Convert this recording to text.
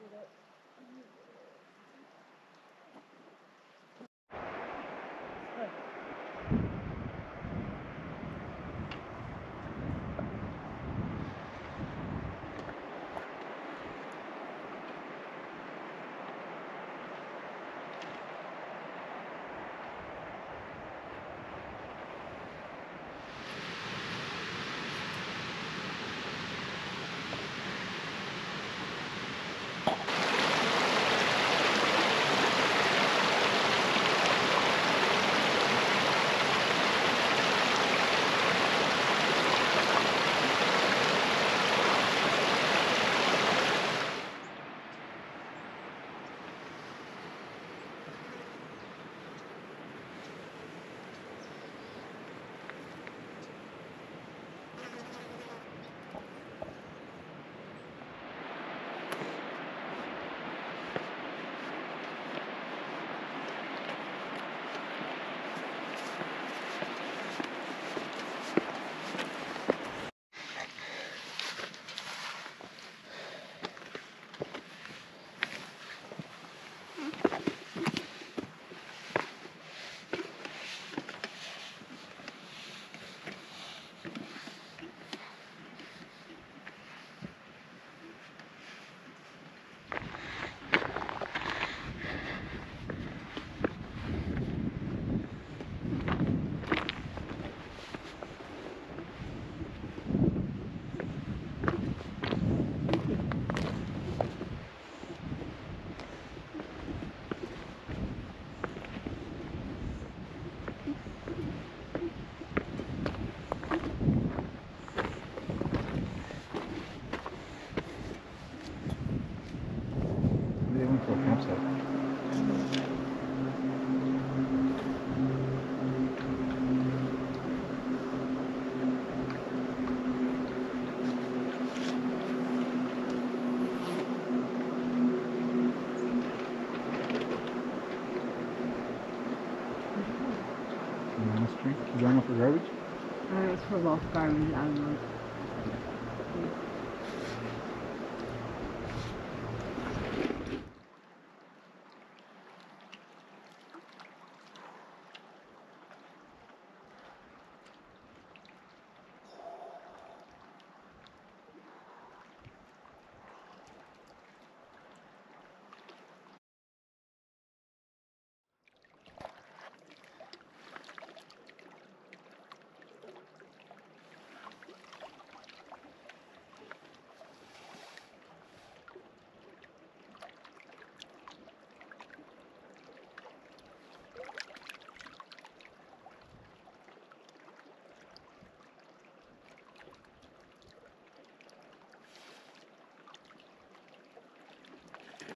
do that And on the